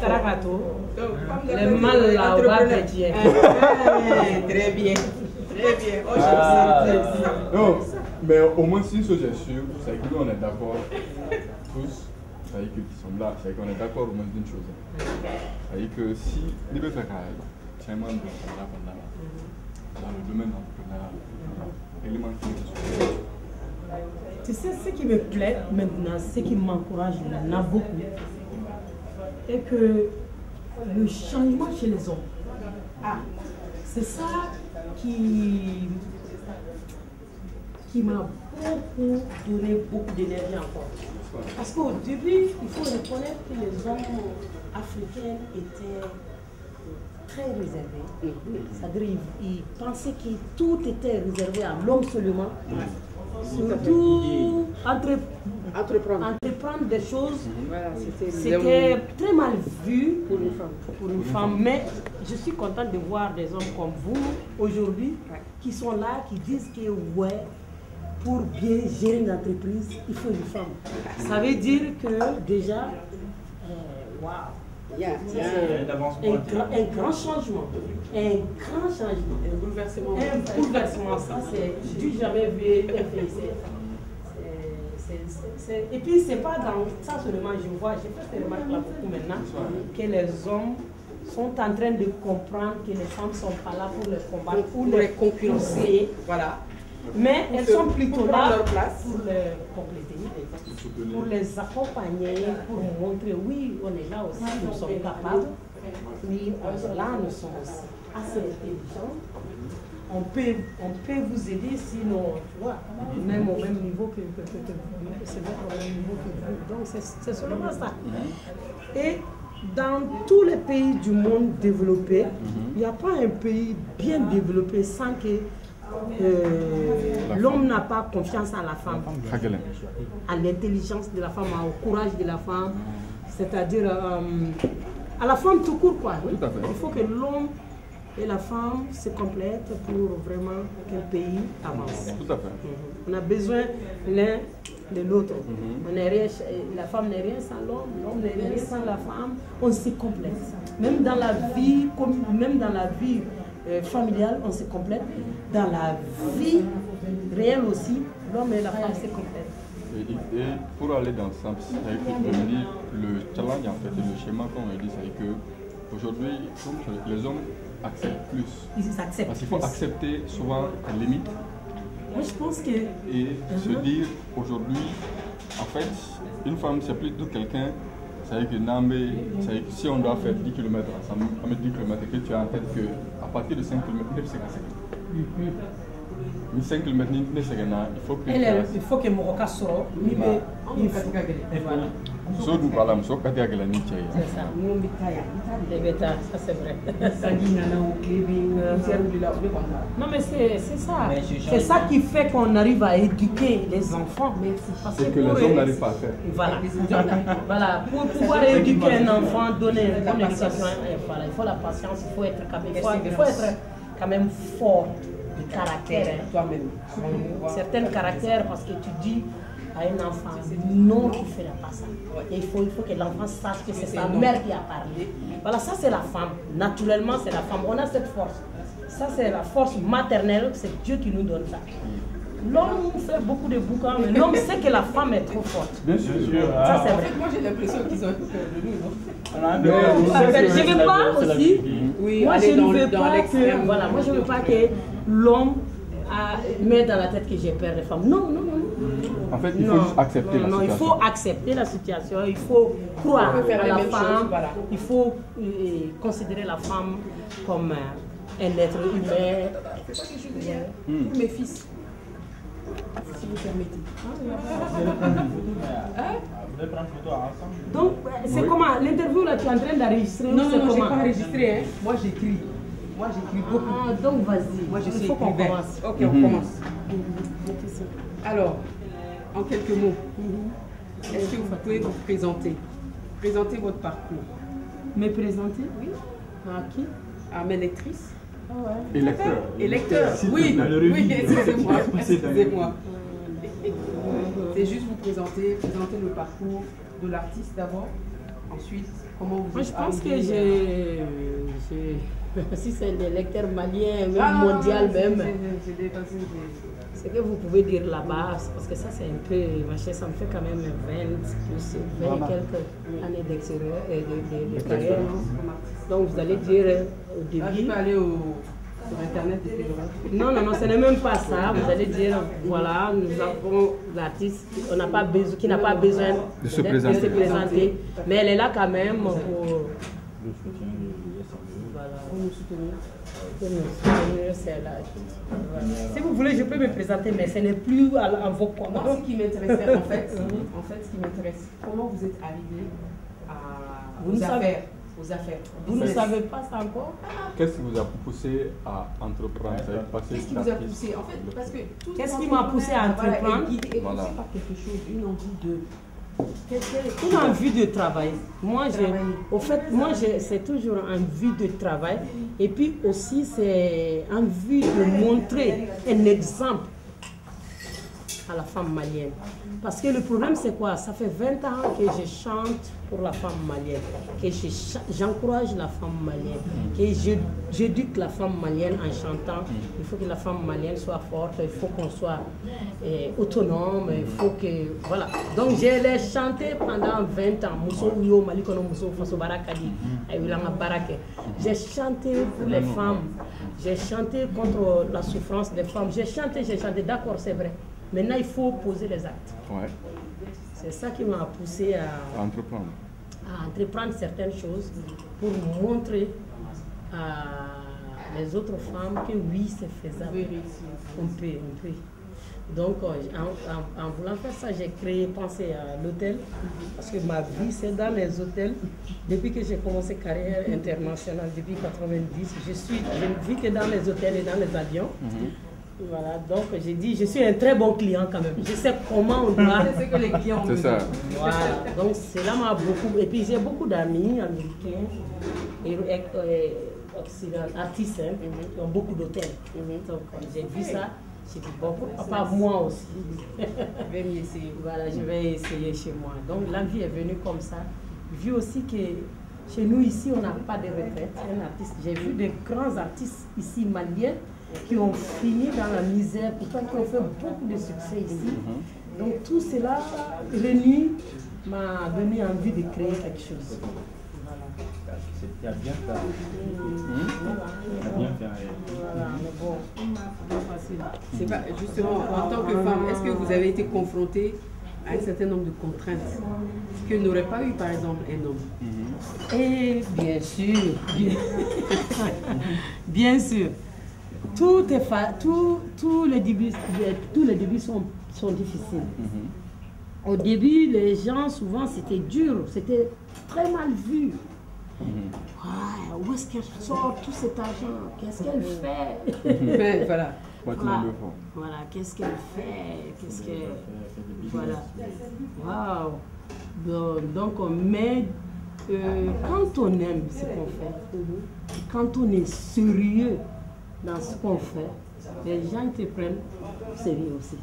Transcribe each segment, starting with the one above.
taara ka to la b'a bɛɛ. Très bien. Très bien. Non, mais au moins si ce sûr, c'est que nous on est d'accord tous, c'est que qui sont là, c'est qu'on est d'accord au moins d'une chose. C'est que si les deux frères tiens moi dans le domaine entrepreneurial, élément clé Tu sais, ce qui me plaît maintenant, ce qui m'encourage maintenant beaucoup, est que le changement chez les hommes, ah, c'est ça qui, qui m'a beaucoup donné beaucoup d'énergie encore. Parce qu'au début, il faut reconnaître que les hommes africains étaient très réservés. C'est-à-dire ils, ils pensaient que tout était réservé à l'homme seulement. Surtout entre, Entreprendre. entreprendre des choses, Voilà, c'était très mal vu pour une femme. pour une femme. Mais je suis contente de voir des hommes comme vous aujourd'hui Ouais. qui sont là, qui disent que ouais, pour bien gérer une entreprise, il faut une femme. Ça veut dire que déjà, euh, waouh, Il y a, il y a un, grand- un grand changement, un grand changement. un bouleversement. Un bouleversement, ça c'est du jamais vu Et puis c'est pas dans ça seulement, je vois, j'ai fait remarques là beaucoup maintenant, que les hommes sont en train de comprendre que les femmes ne sont pas là pour les combattre, Pour les concurrencer. Voilà. mais elles se- sont plutôt pour là prendre leur place. pour les compléter, pour les accompagner, pour montrer oui, on est là aussi, nous sommes capables, oui, on est là, nous sommes aussi assez intelligents. On peut, on peut vous aider sinon, tu vois, même au même niveau que, que, que, que vous, c'est même au même niveau que vous. Donc c'est seulement ça. Et dans tous les pays du monde développé, il n'y a pas un pays bien développé sans que euh, l'homme n'a pas confiance à la femme, à l'intelligence de la femme, au courage de la femme, c'est-à-dire euh, à la femme tout court. Quoi, oui. Tout. Il faut que l'homme et la femme se complètent pour vraiment qu'un pays avance. Tout à fait. On a besoin l'un de l'autre. Rien, la femme n'est rien sans l'homme, l'homme n'est rien sans la femme. On se complète. Même dans la vie, comme, même dans la vie euh, familiale, on se complète. Dans la vie réelle aussi, l'homme et la femme se complètent. Et, et pour aller dans ce sens, c'est me le challenge en fait, et le schéma qu'on a dit, c'est que aujourd'hui, les hommes acceptent plus. Ils acceptent. Parce qu'il faut plus. accepter souvent les limites Moi, je pense que et se dire aujourd'hui, en fait, une femme c'est plutôt quelqu'un, c'est-à-dire que que si on doit faire 10 km on met 10 km et que tu as en tête qu'à partir de 5 km, il faut Mais 5 km, il faut que il faut ni. C'est ça. C'est vrai. Nana. Non mais c'est c'est C'est qui fait qu'on arrive à éduquer les enfants. Parce C'est que les hommes n'arrivent pas à faire. Voilà. voilà. Pour pouvoir éduquer un enfant, donner une bonne éducation, voilà, il faut la patience, il faut être capable, il faut, il faut être quand même fort de caractère. hein. Toi-même. Certains caractères parce que tu dis à un enfant non tu ne feras pas ça. Et il faut, il faut que l'enfant sache que c'est sa mère qui a parlé. Voilà, ça c'est la femme. Naturellement c'est la femme. On a cette force. Ça c'est la force maternelle, c'est Dieu qui nous donne ça. L'homme fait beaucoup de bouquins, mais l'homme sait que la femme est trop forte. Bien sûr. Ça c'est En vrai. fait, moi, j'ai l'impression qu'ils ont peur de nous, non? Je ne veux pas aussi. Oui, Moi, je ne veux pas que, voilà, moi, je ne veux pas que l'homme a- met dans la tête que j'ai peur des femmes. Non, non, non. En fait, il faut Non, juste accepter non, la non, situation. il faut accepter la situation, il faut croire à la femme, voilà. il faut euh, considérer la femme comme euh, un être humain. Hmm. Mes fils, si vous permettez. Vous allez prendre photo ensemble. Donc, euh, c'est Oui. comment? L'interview là, tu es en train d'enregistrer Non, non, non, j'ai comment? pas enregistré. Hein. Moi, j'écris. Moi, j'écris beaucoup. Ah, donc vas-y. Moi, je il suis faut qu'on commence. Ok, on Mhm. commence. Alors, en quelques mots, est-ce que vous pouvez vous présenter? Présenter votre parcours. Me présenter? Oui. À qui? À ma lectrice Ah ouais. Électeur. Électeur Oui, oui, excusez-moi. Excusez-moi. C'est juste vous présenter, présenter le parcours de l'artiste d'abord. Ensuite, comment vous Moi, je pense que j'ai. Si c'est des lecteurs maliens, même Ah, mondial même, ce que vous pouvez dire là-bas, parce que ça c'est un peu, machin, ça me fait quand même 20, plus 20 et quelques années d'extérieur, euh, de, de- de carrière. Comme artiste. Donc vous allez dire euh, au Ah, je début. peux aller au, sur internet et je. Non, non, non, ce n'est même pas ça. Vous allez dire, voilà, nous avons l'artiste on n'a pas besoin, qui n'a pas besoin De se d'être- présenter. présenter. Mais elle est là quand même pour, Le soutien du SME. voilà, Pour nous soutenir. Si vous voulez, je peux me présenter, mais ce n'est plus à- vos Moi, commandes. ce qui m'intéressait, en fait, en fait, ce qui m'intéresse, comment vous êtes arrivé à, Vous aux ne savez- affaires, aux affaires. Vous ne savez pas ça encore? Qu'est-ce qui vous a poussé à entreprendre Qu'est-ce qui vous a poussé? En fait, parce que tout Qu'est-ce qui m'a poussé à voilà, entreprendre? guidé- est poussé Voilà. par quelque chose, une envie de. Une envie de travail. Moi, j'ai, au fait, moi, c'est toujours envie de travail. Et puis aussi, c'est envie de montrer un exemple à la femme malienne. Parce que le problème, c'est quoi? Ça fait 20 ans que je chante pour la femme malienne, que je j'encourage la femme malienne, que j'éduque la femme malienne en chantant. Il faut que la femme malienne soit forte, il faut qu'on soit eh, autonome, il faut que... Voilà. Donc, je l'ai chanté pendant 20 ans. Mousso Malikono Mousso, Faso Barakadi, Ayulanga Barake. J'ai chanté pour les femmes. J'ai chanté contre la souffrance des femmes. J'ai chanté, j'ai chanté, d'accord, c'est vrai. Maintenant, il faut poser les actes. Ouais, C'est ça qui m'a poussé à, à entreprendre. à entreprendre certaines choses pour montrer à les autres femmes que oui, c'est faisable. Pouvez réussir. On peut, on peut. Donc, euh, en, en- en voulant faire ça, j'ai créé, pensé à l'hôtel, parce que ma vie, c'est dans les hôtels. Depuis que j'ai commencé carrière internationale, depuis 90, je suis, je ne vis que dans les hôtels et dans les avions. Voilà, donc j'ai dit, je suis un très bon client quand même. Je sais comment on doit C'est ce que les clients ont C'est ça. voilà, donc cela m'a beaucoup. Et puis j'ai beaucoup d'amis américains et, et- et occidentaux, artistes hein, qui ont beaucoup d'hôtels. Donc j'ai vu ça, j'ai dit bon, pourquoi pas moi aussi? Je vais m'y essayer. voilà, je vais essayer chez moi. Donc l'envie est venue comme ça. Vu aussi que chez nous ici, on n'a pas de retraite. Un artiste, j'ai vu des grands artistes ici maliens qui ont fini dans la misère, pourtant qui ont fait beaucoup de succès ici. Donc tout cela réuni m'a donné envie de créer quelque chose. As bien bien fait. Voilà, mais bon, c'est pas facile. Justement en tant que femme, est-ce que vous avez été confrontée à un certain nombre de contraintes que n'aurait pas eu par exemple un homme? Et bien sûr, bien, bien sûr, tout est fa- tout, tous les débuts, tous les débuts sont, sont difficiles. Au début, les gens, souvent, c'était dur, c'était très mal vu. Ouais, où est-ce qu'elle sort tout cet argent? Qu'est-ce qu'elle fait? Ben, Voilà. Voilà, qu'est-ce qu'elle fait? Qu'est-ce que... Voilà. Waouh. Donc, donc, on met... euh, quand on aime ce qu'on fait, quand on est sérieux dans ce qu'on fait, les gens te prennent au sérieux aussi.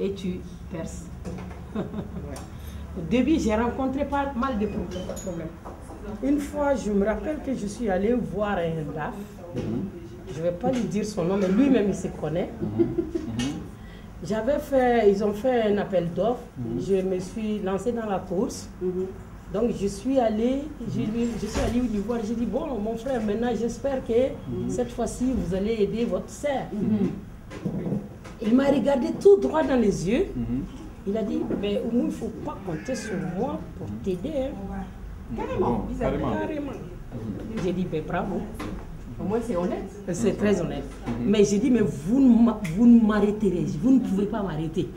Et tu perces. Au début, j'ai rencontré pas mal de problèmes. Une fois, je me rappelle que je suis allée voir un DAF. Je ne vais pas lui dire son nom, mais lui-même, il se connaît. J'avais fait, ils ont fait un appel d'offres. Je me suis lancée dans la course. Donc je suis allée, je, lui- je suis allée lui voir. J'ai dit bon, mon frère, maintenant j'espère que cette fois-ci vous allez aider votre sœur. Il m'a regardé tout droit dans les yeux. Il a dit mais au moins il ne faut pas compter sur moi pour t'aider. hein. Bon, carrément. Carrément. J'ai dit ben bravo. Au moins c'est honnête. C'est très honnête. Mais j'ai dit, mais vous ne m'arrêterez, vous ne pouvez pas m'arrêter.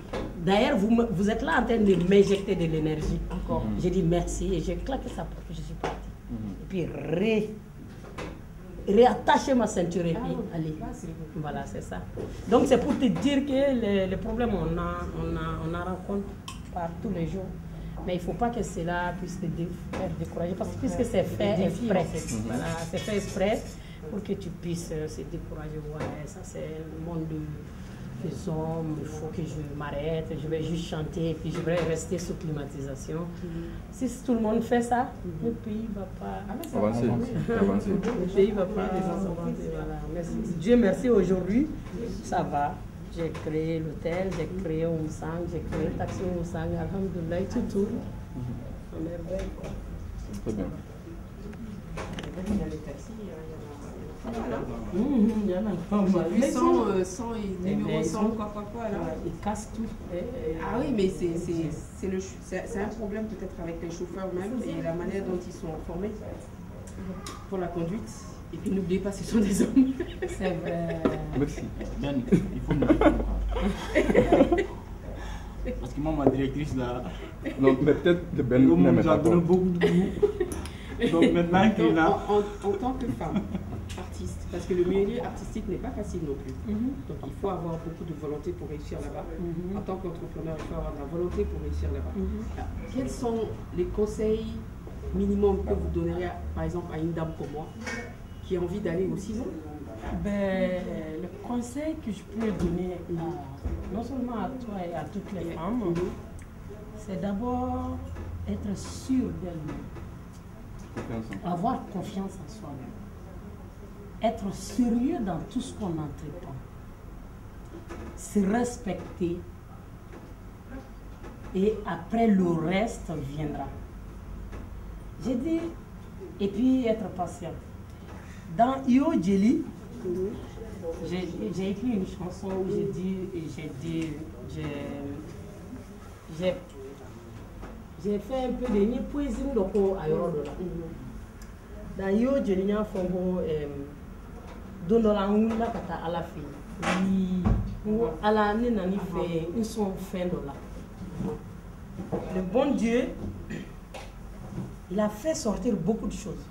D'ailleurs, vous, êtes là en train de m'injecter de l'énergie. Encore. J'ai dit merci et j'ai claqué sa porte, je suis partie. Et puis, ré, réattacher ma ceinture et puis aller. Voilà, c'est ça. Donc, c'est pour te dire que les, les problèmes, on a, on en rencontre par tous les jours. Mais il ne faut pas que cela puisse te faire décourager, parce que puisque c'est fait exprès, voilà, c'est fait exprès pour que tu puisses euh, se décourager. Ouais, ça c'est le monde de, faisons, il faut que je m'arrête, je vais juste chanter, puis je vais rester sous climatisation. Si tout le monde fait ça, le pays ne va pas Avancez. Avancez. le pays va pas. Voilà. Merci. Dieu merci, aujourd'hui, ça va. J'ai créé l'hôtel, j'ai créé Oumsang, j'ai créé Taxi Oumsang, Alhamdoulilah, tout tourne. À merveille, quoi. Très bien. Il y a les taxis, il y a- en a- a vu Mais 100, ils- euh, 100 et numéro ben, ils 100, sont- quoi, quoi, quoi, là. Ils cassent tout. Ah oui, mais c'est c'est- c'est le ch- c'est c'est un problème peut-être avec les chauffeurs même et la manière dont ils sont formés pour la conduite. Et puis n'oubliez pas, ce sont des hommes. C'est vrai. Merci. Ben, il faut me. Parce que moi, ma directrice là, Non, mais peut-être que Ben a trop. beaucoup de goût. Donc maintenant qu'il là, en, en- en tant que femme, artiste, parce que le milieu artistique n'est pas facile non plus. Mhm. Donc il faut avoir beaucoup de volonté pour réussir là-bas. Mhm. En tant qu'entrepreneur, il faut avoir de la volonté pour réussir là-bas. Mhm. Alors, Quels sont les conseils minimums que vous donneriez, par exemple, à une dame comme moi qui a envie d'aller aussi loin? Ben, le conseil que je peux donner, à- non seulement à toi et à toutes les femmes, c'est d'abord être sûr d'elle-même, avoir confiance en soi-même, être sérieux dans tout ce qu'on entreprend, se respecter et après le reste viendra. J'ai dit, et puis être patient. Dans Io Jelly, j'ai écrit une chanson où j'ai dit, j'ai dit, j'ai- j'ai fait un peu de ni poésie a la dans Io Jelly n y'a fɔ ko ɛm, don dɔ la n wulila ka taa Ala fɛ yen. N ko Ala ne nan'i fɛ n sɔn fɛn dɔ la. Le bon Dieu il a fait sortir beaucoup de choses.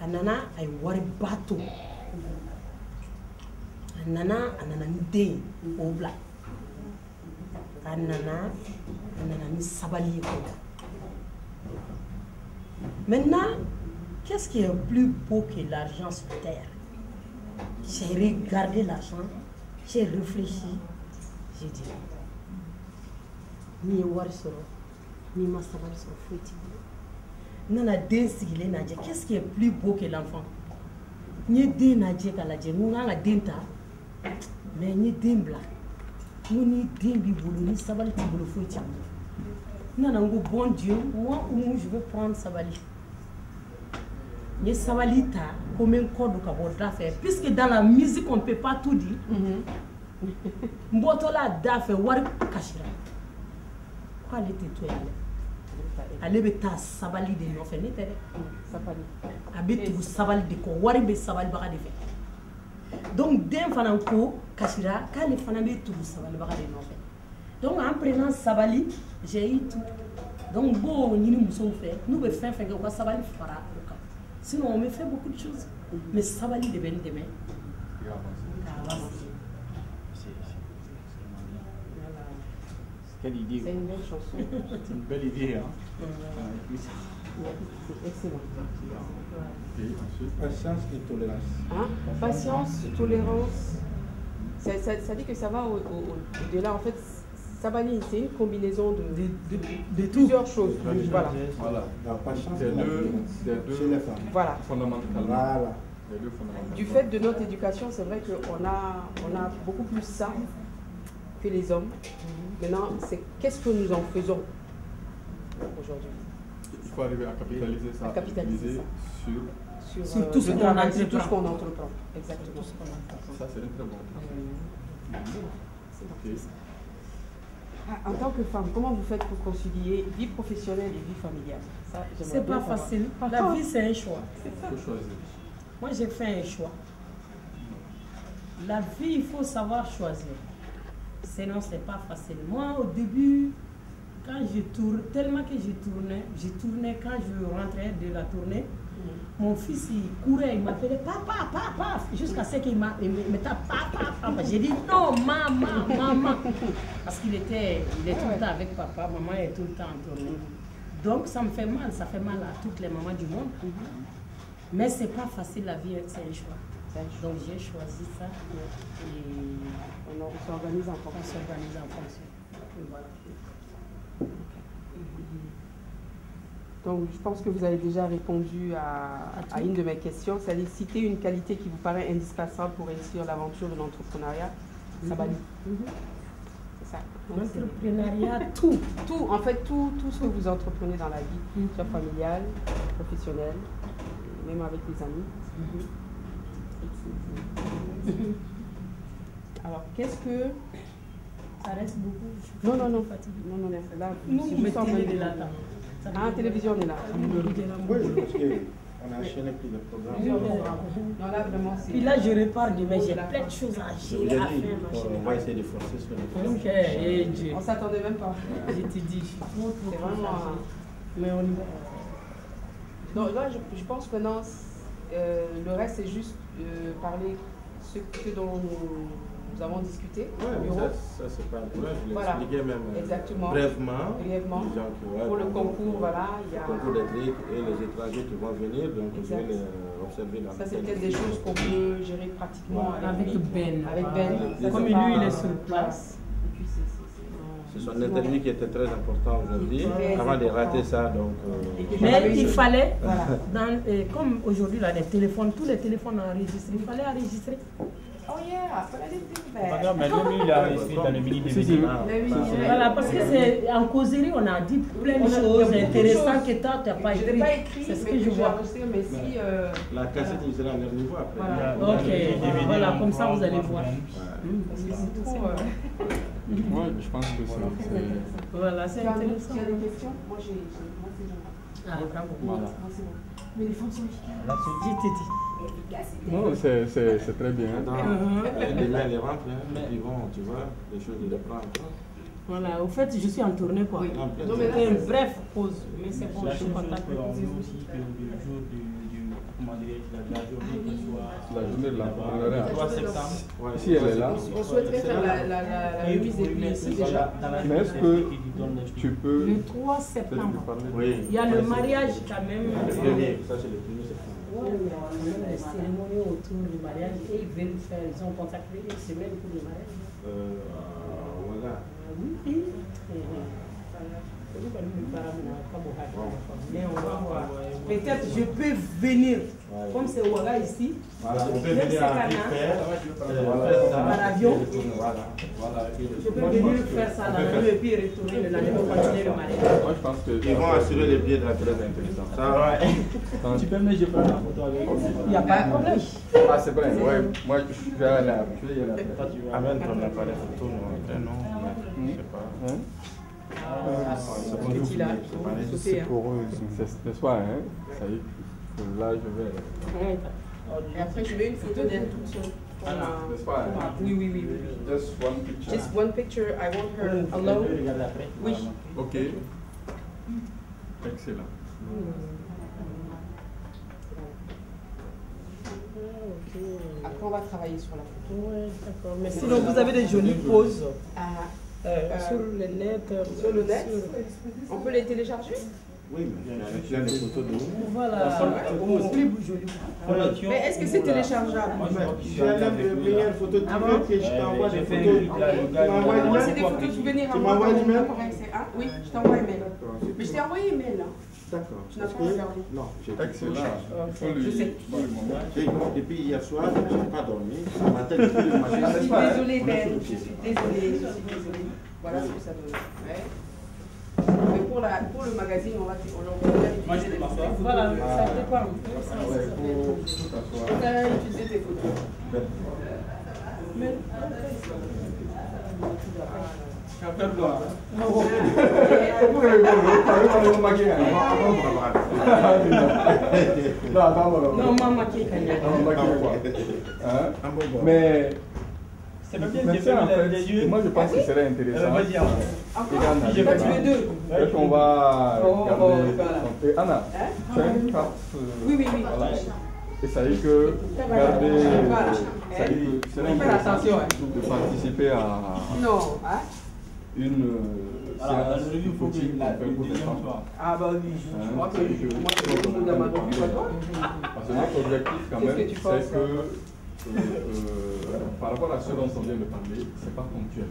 A nana a ye wariba to. A nana a nana ni den ye k'o bila. A nana a nana ni sabali ye k'o maintenant qu'est-ce qui est plus beau que l'argent sur terre? J'ai regardé l'argent j'ai réfléchi j'ai dit n'i ye wari n'i ma sabali sɔrɔ foyi t'i bolo n qu'est-ce qui est plus beau que l'enfant? N ye den lajɛ ka lajɛ n ko n kan mais n ye den bila n ko ni den b'i bolo ni sabali t'i bon dieu moi ou je veux prendre sabali. N ye sabali ko n bɛ n kɔ don ka bɔ da fɛ puisque dans la musique on peut pas tout dire. N bɔtɔla da fɛ wari kasira ko ale tɛ to yan dɛ ale bɛ taa sabali de nɔfɛ ne tɛ dɛ Sabali. a bɛ tugu sabali de kɔ wari bɛ sabalibaga de fɛ donc den fana ko kasira k'ale fana bɛ tugu sabalibaga de nɔfɛ donc en prenant sabali j'ai eu tout. Donc n b'o ɲini musow fɛ n'u bɛ fɛn fɛn kɛ u ka sabali fara sinon on me fait beaucoup de choses mais sabali de bɛ n dɛmɛ quelle idée. C'est une belle chanson. C'est une belle idée. Hein. C'est excellent. Et ensuite, Patience et tolérance. Hein? Patience, tolérance. Ça, ça, ça dit que ça va au- au- au-delà. en fait, Sabali, c'est une combinaison de, de, de, de tout plusieurs choses. Voilà. voilà. La deux, deux. Voilà. fondamentalement. Voilà. Les deux fondamentalement. Du fait de notre éducation, c'est vrai qu'on a, on a beaucoup plus ça que les hommes. Maintenant, c'est qu'est-ce que nous en faisons aujourd'hui? Il faut arriver à capitaliser ça. À capitaliser utiliser sur. sur, Sur tout ce qu'on sur entreprend. tout ce qu'on entreprend. Exactement. Ça, c'est un très bon. Ok. Ah, En tant que femme, comment vous faites pour concilier vie professionnelle et vie familiale? C'est pas savoir. facile. La vie, c'est un choix. Il faut choisir. Moi, j'ai fait un choix. La vie, il faut savoir choisir. Sinon, c'est pas facile. Moi, au début, quand je tourne, tellement que je tournais, je tournais quand je rentrais de la tournée, mon fils, il courait, il m'appelait papa, papa, jusqu'à ce qu'il me tape papa, papa. J'ai dit non, maman, maman. Parce qu'il était, il est tout le temps avec papa, maman est tout le temps en tournée. Donc, ça me fait mal, ça fait mal à toutes les mamans du monde. Mais c'est pas facile, la vie, c'est un choix. Donc j'ai choisi ça et On, on s'organise en on fonction. s'organise en fonction. Et voilà. Donc, je pense que vous avez déjà répondu à, À à une de mes questions. C'est-à-dire citer une qualité qui vous paraît indispensable pour réussir l'aventure de l'entrepreneuriat. Ça va Mhm. C'est ça. C'est- L'entrepreneuriat, tout. tout, en fait, tout, tout ce que vous entreprenez dans la vie, Mhm. soit familiale, professionnelle, même avec les amis. Alors, qu'est-ce que... Ça reste beaucoup. Non, non, non, fatiguée. non, non, non, là, Nous, c'est mettez de de- la table. Ah, télévision, on est là. Oui, parce qu'on a enchaîné plus de programmes. Non, là, vraiment, c'est... Puis là, je repars demain, j'ai plein de choses à gérer, à faire, on va essayer de forcer sur les. Ok, et Dieu. On s'attendait même pas. Je te dis, C'est vraiment... Mais on y va. Donc là, je, je pense maintenant, euh, le reste, c'est juste euh, parler ce que dont nous, avons discuté au mais ça, ça c'est pas un problème. Je l'ai Voilà. expliqué même euh, Exactement. brièvement. Brièvement. ouais, Pour le concours, euh, voilà, il y a... Le concours d'électrique et les étrangers qui vont venir, donc je vais les euh, observer dans Ça, c'est peut-être des choses qu'on peut gérer pratiquement Avec Ben. Avec Ben. Ça, Comme lui, il est sur place. Et puis, c'est... son interview qui était très important aujourd'hui, avant de rater ça. Donc, euh, Mais il fallait, Voilà. dans, euh, comme aujourd'hui, là, les téléphones, tous les téléphones enregistrés, il fallait enregistrer. Oh yeah, Pas grave, mais lui, il a resté dans le mini. DVD. Oui, Voilà, parce que c'est en causerie, on a dit plein de choses intéressantes que toi, tu n'as pas Je écrit. n'ai pas écrit, C'est ce que je vois. enregistré, mais si... euh, la cassette, il sera à leur niveau après. Voilà. Ok, voilà, comme ça, vous allez voir. parce que c'est trop... euh, je pense que c'est. c'est- Voilà, c'est Tu intéressant. tu as des questions? Moi, j'ai... Ah, bravo. Voilà. Mais les femmes sont efficaces. Je t'ai Non, c'est c'est- c'est très bien. Mhm. euh, les mains les rentrent, ils vont, tu vois, les choses ils les prennent. Voilà, au fait, je suis en tournée, quoi. Oui. Mais C'était une brève pause, mais c'est bon, La je suis aussi que le jour du, du comment dirais la, la journée qu'elle soit La journée de l'entrepreneuriat. le 3 septembre. Ouais, Si elle est là, On souhaiterait faire la, la, la, la remise des prix ici déjà. la- la Mais est-ce journée que tu peux Le 3 peut-être lui septembre. Il y a le mariage quand même. Le premier, ça c'est le premier Ouais, mais quand même, les cérémonies autour du mariage, et ils veulent faire, ils ont consacré une semaine pour le mariage. Euh, voilà. Ah oui, oui. Peut-être je peux venir, comme c'est Ouaga ici, Voilà, peut Même venir faire, Par avion. je peux venir faire ça dans la nuit et puis retourner le lendemain continuer le mariage. Moi, je pense que. Ils vont assurer les billets de la Très intéressant. Ça, ouais. Quand- Tu peux me je prends la photo avec Il n'y a pas de problème. Ah, c'est vrai, ouais. Moi, je vais aller. Je tu vas. Amène ton appareil photo, non, non, je sais pas. Hein? C'est bon, Petit là, c'est pareil. sauter, hein. C'est ce soir, hein? Ça y est, là, je vais. Et après, je veux une photo d'elle toute seule. N'est-ce pas? hein? Oui, oui, oui. oui. Just one picture. Just one picture, I want her peux alone. Oui. Ok. Excellent. Après, on va travailler sur la photo. Ouais, d'accord. Mais sinon, vous avez des jolies poses Ah, euh, sur le net. euh, sur le net, on peut les télécharger? Oui, mais il y a des photos de nous. Voilà, Oh. plus joli. Connexion Mais est-ce que c'est téléchargeable? Tu as l'air de venir une photo de Ah que je t'envoie J'ai des photos. Tu m'envoies des photos de souvenirs à Tu m'envoies c'est- hein Oui, je t'envoie un mail. Mais je t'ai envoyé un mail. D'accord. Tu n'as pas que- regardé Non, j'ai. Je sais. Depuis hier soir, je n'ai pas dormi. Ce matin. Je suis désolée, Ben. Je suis désolée. Je suis désolée. Voilà ce que ça donne. Ouais. Mais pour, la, pour le magazine, on va, on Moi, je des m'asseoir. photos Voilà, de- ça dépend. Ça, Ouais, ça, il faut tout va utiliser tes photos. Mais- Mais, C'est pas bien, mais j'ai ça, en fait les fait, yeux. moi je pense que ce serait Euh, intéressant. Vas-y, Anna. Veux deux Peut-être qu'on va regarder. Anna, tu as une carte. euh, Oui, oui, oui. Voilà. Et ça veut dire que garder. Ça veut dire que ce serait Faut faire intéressant attention, hein. de participer à Non, hein une euh, Alors, séance il faut que la fait pour les femmes. Ah bah oui, Hein, moi que je toi. Parce que notre objectif quand même, c'est que euh, par rapport à ce dont on vient de parler, c'est pas ponctuel.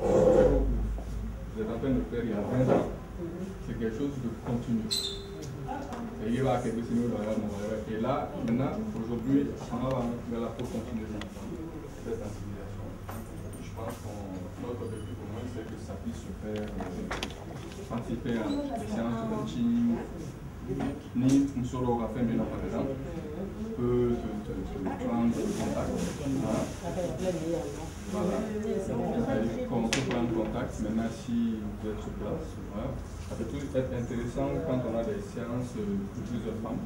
Vous êtes en train de faire il y a 20 ans, c'est quelque chose de continu. Et il quelques signes Et là, maintenant, aujourd'hui, on va vers la faut continuer cette sensibilisation. Je pense que notre objectif que ça puisse se faire, euh, participer à des séances de coaching, ni un solo aura fait maintenant par exemple, peut te, te, te prendre contact. Voilà. Voilà. Qu'on peut prendre contact maintenant si vous êtes sur place. Voilà. Ça peut être intéressant quand on a des séances de plusieurs femmes.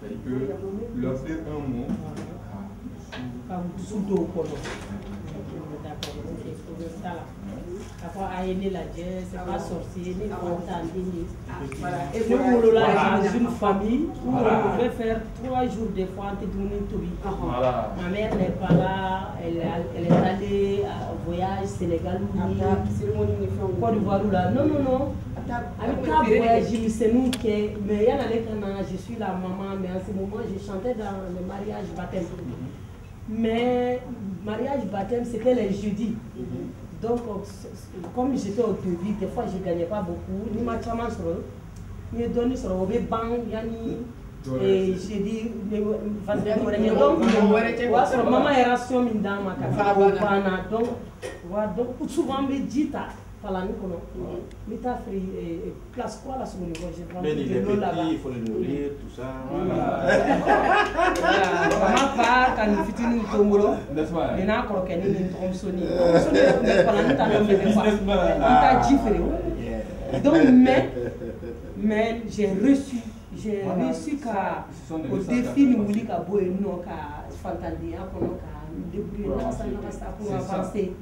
C'est-à-dire que leur dire un mot. ah, la k'a fɔ a c'est pas sorcier ne kɔntanden ye ne wolola dans une famille où on devait faire trois jours des fois an tɛ Voilà. ma mère n'est pas là elle, est- allée en voyage Sénégal ni cérémonie ni fɛnw Côte d'Ivoire là non non non a bɛ taa voyage misɛnninw kɛ mais yan'ale ka na je suis la maman mais en ce moment je chantais dans le mariage baptême mais mariage baptême c'était les jeudis. Donc euh, c- c- comme j'étais au début des fois je gagnais pas beaucoup. Ni ma caman sɔrɔ n ye dɔɔni sɔrɔ o bɛ ban yanni eh, jeudi ne vendredi wɛrɛ ɲɛ donc Mɔgɔ wɛrɛ cɛ o y'a sɔrɔ mama ye ration min d'an ma ka Fara o banna. banna donc donc souvent n bɛ ji ta palani kɔnɔ n bɛ taa feere place la suguni kɔ je prends Mais il de est l'eau là-bas. petit, il faut le nourrir, tout ça. Mama fa ka nin fitininw to n bolo N'est-ce pas? nin n'a kɔrɔkɛ ni nin tɔgɔmusonin tɔgɔmusonin yɛrɛ tun bɛ palani ta nɔfɛ des fois n taa ji feere donc mais mais j'ai reçu j'ai Voilà. réussi ka o défi nin à wuli ka bɔ yen nɔ ka fantandenya kɔnɔ ka n débrouiller nagasa nagasa pour C'est ça. avancer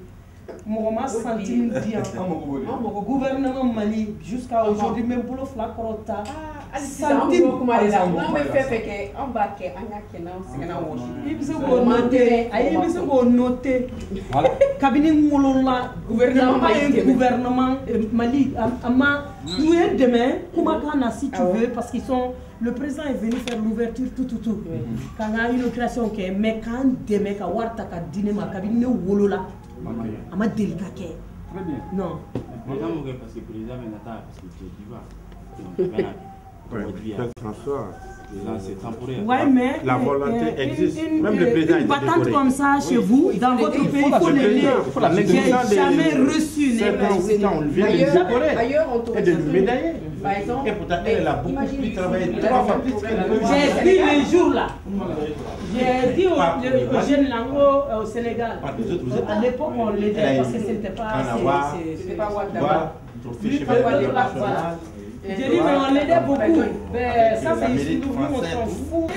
mɔgɔ ma di yan mago b'o de la. mɔgɔ gouvernement mali jusqu'à aujourd'hui n bɛ bolo fila kɔrɔ ta hali sisan an b'o kuma de la n'an bɛ fɛn fɛn kɛ an b'a kɛ an y'a kɛ n'an sɛgɛnna wɔsi i bɛ se k'o noter ayi i bɛ se k'o noter kabini n wolola Gouvernement Mali ye gouvernement euh, mali. A a ma n'u ye dɛmɛ kumakan na si tu Ah veux parce qu'ils sont le président est venu faire l'ouverture tout tout tout. K'an ka inauguration kɛ mais k'an dɛmɛ ka wari ta ka di ne ma kabini ne wolola a ma deli ka kɛ François. Là, temporaire. Ouais, mais La volonté existe. Une, une, Même le président une était battante décoré. comme ça chez vous, dans votre pays, il faut J'ai jamais reçu on vient de décorer. ailleurs, on te Et de le médailler. Par exemple, Et pourtant, elle, a beaucoup plus travaillé, trois fois plus. J'ai dit les jours là, j'ai dit aux, jeunes langots euh, au Sénégal, êtes- à l'époque on l'aidait parce que c'était pas C'était pas Ouattara. J'ai dit mais on l'aidait beaucoup, Avec ben, ça c'est ici, nous on s'en fout.